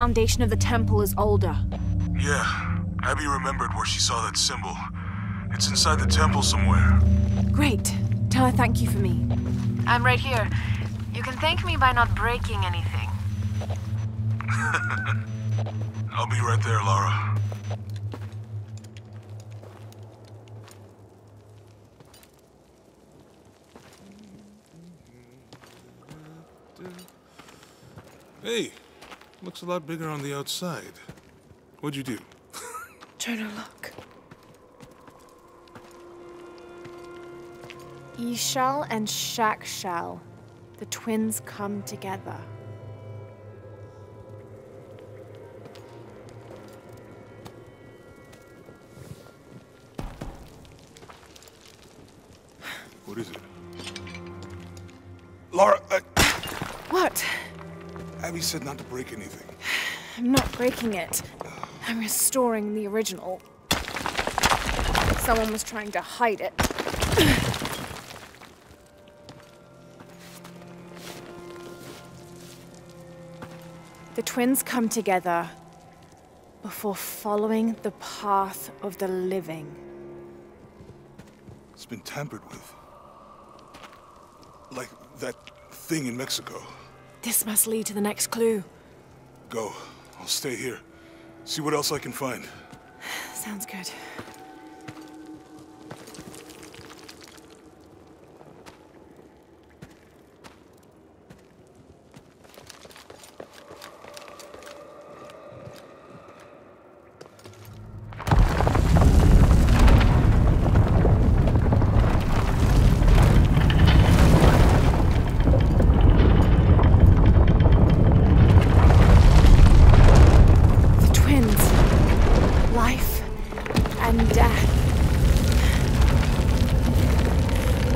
foundation of the temple is older. Yeah, Abby remembered where she saw that symbol. It's inside the temple somewhere. Great. Tell her thank you for me. I'm right here. You can thank me by not breaking anything. I'll be right there, Lara. Hey, looks a lot bigger on the outside. What'd you do? Jonah, look. Ishal and Shakshal, the twins come together. What is it? Lara, I... What? Abby said not to break anything. I'm not breaking it. I'm restoring the original. Someone was trying to hide it. the twins come together before following the path of the living. It's been tampered with. Like that thing in Mexico. This must lead to the next clue. Go. I'll stay here. See what else I can find. Sounds good.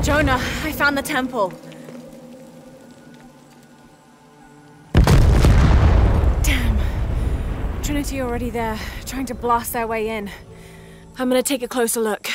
Jonah, I found the temple. Damn. Trinity already there, trying to blast their way in. I'm gonna take a closer look.